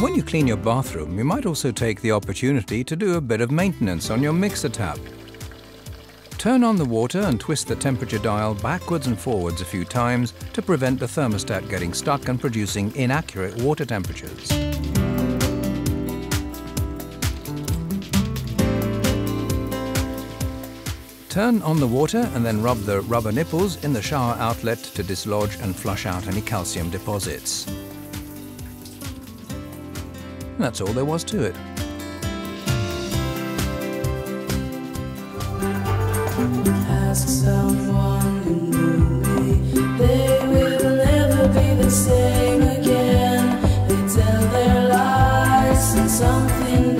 When you clean your bathroom, you might also take the opportunity to do a bit of maintenance on your mixer tap. Turn on the water and twist the temperature dial backwards and forwards a few times to prevent the thermostat getting stuck and producing inaccurate water temperatures. Turn on the water and then rub the rubber nipples in the shower outlet to dislodge and flush out any calcium deposits. That's all there was to it. Ask someone who knew me. They will never be the same again. They tell their lies and something